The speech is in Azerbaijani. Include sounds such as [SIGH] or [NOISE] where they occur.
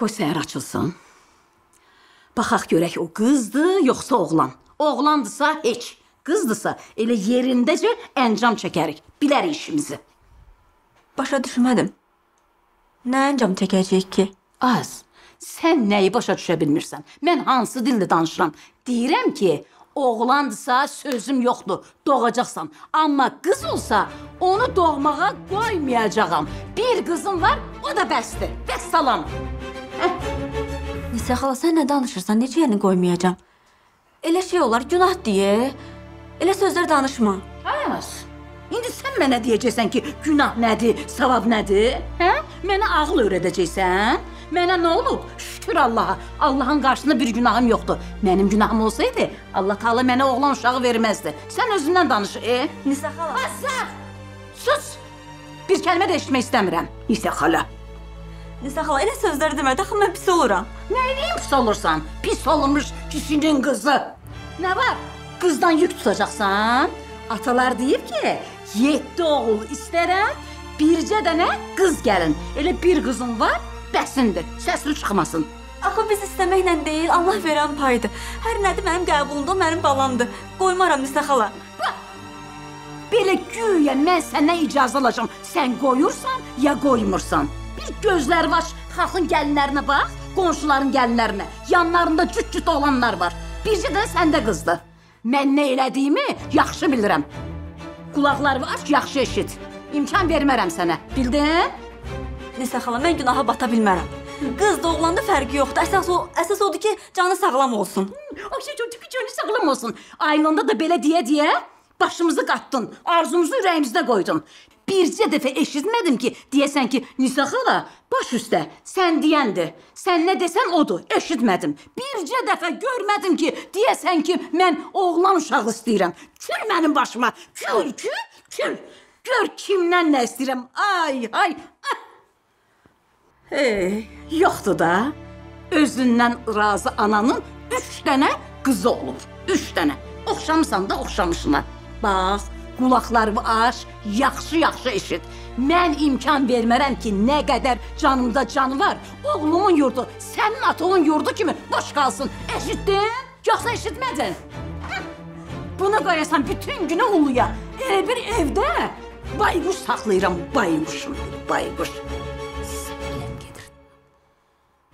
Qoy səhər açılsın. Baxaq görək o qızdır, yoxsa oğlan. Oğlandısa heç, qızdısa elə yerindəcə əncam çəkərik. Bilərik işimizi. Başa düşmədim. Nə əncam çəkəcəyik ki? Az. Sən nəyi başa düşə bilmirsən? Mən hansı dildə danışıram? Deyirəm ki, oğlandısa sözüm yoxdur, doğacaqsan. Amma qız olsa onu doğmağa qoymayacağam. Bir qızım var, o da bəsdir. Vəssalam. [LAUGHS] Nisə xala, sən nə danışırsan? Necə yəni qoymayacağam? Elə şey olar, günah deyə. Elə sözlər danışma. Az. İndi sən mənə deyəcəksən ki, günah nədir, savab nədir? Hə? Mənə ağıl öyrədəcəksən? Mənə nə olub? Şükür Allaha. Allahın qarşısında bir günahım yoxdur. Mənim günahım olsaydı, Allah Taala mənə oğlan uşağı verməzdi. Sən özündən danış, e? Nisə xala, Azar! Sus! Bir kəlmə də eşitmək istəmirəm. İsə xala. Nisə xala, elə sözlər demə, axı mən pis oluram. Nəyiniyim pis olursan? Pis olmuş kişinin qızı. Nə var? Qızdan yük tutacaqsan? Atalar deyib ki, 7 oğul istərəm, bircə dənə qız gəlin. Elə bir qızım var, bəsindir. Səsli çıxmasın. Axı biz istəməklə deyil, Allah verən paydır. Hər nədir mənim qəbulumda, mənim balamdır. Qoymaram Nisə xala. Belə güya mən səndən icazə alacağam. Sən qoyursan ya qoymursan. Bir gözləri var, xalqın gəlinlərinə bax, qonşuların gəlinlərinə. Yanlarında cüt-cüt olanlar var. Bircə də səndə qızdır. Mən nə elədiyimi yaxşı bilirəm. Qulaqlarını aç, yaxşı eşit. İmkan vermərəm sənə. Bildin? Nisə xala, mən günaha bata bilmərəm. Qız da oğlanda fərqi yoxdur. Əsas o, əsas odur ki, canı sağlam olsun. O şey çocuk canı sağlam olsun. Aylanda da belə deyə-deyə başımızı qatdın, arzumuzu ürəyimizdə qoydun. Bircə dəfə eşitmədim ki, deyəsən ki, Nisa xala, baş üstə, sən deyəndir. Sən nə desən odur, eşitmədim. Bircə dəfə görmədim ki, deyəsən ki, mən oğlan uşağı istəyirəm. Kül mənim başıma, kül, kül, kül. Gör kimdən nə istəyirəm. Ay, ay. ah. Hey, yoxdur da. Özündən razı ananın üç dənə qızı olub. Üç dənə. Oxşamısan da oxşamışına. Bax, qulaqlarımı aç, yaxşı-yaxşı eşit. Mən imkan vermərəm ki, nə qədər canımda can var, oğlumun yurdu, sənin atanın yurdu kimi boş qalsın. Eşitdin? Yoxsa eşitmədin? Hə? Bunu qoyasan bütün günü uluya. Elə bir evdə bayquş saxlayıram, bayquşum, bayquş.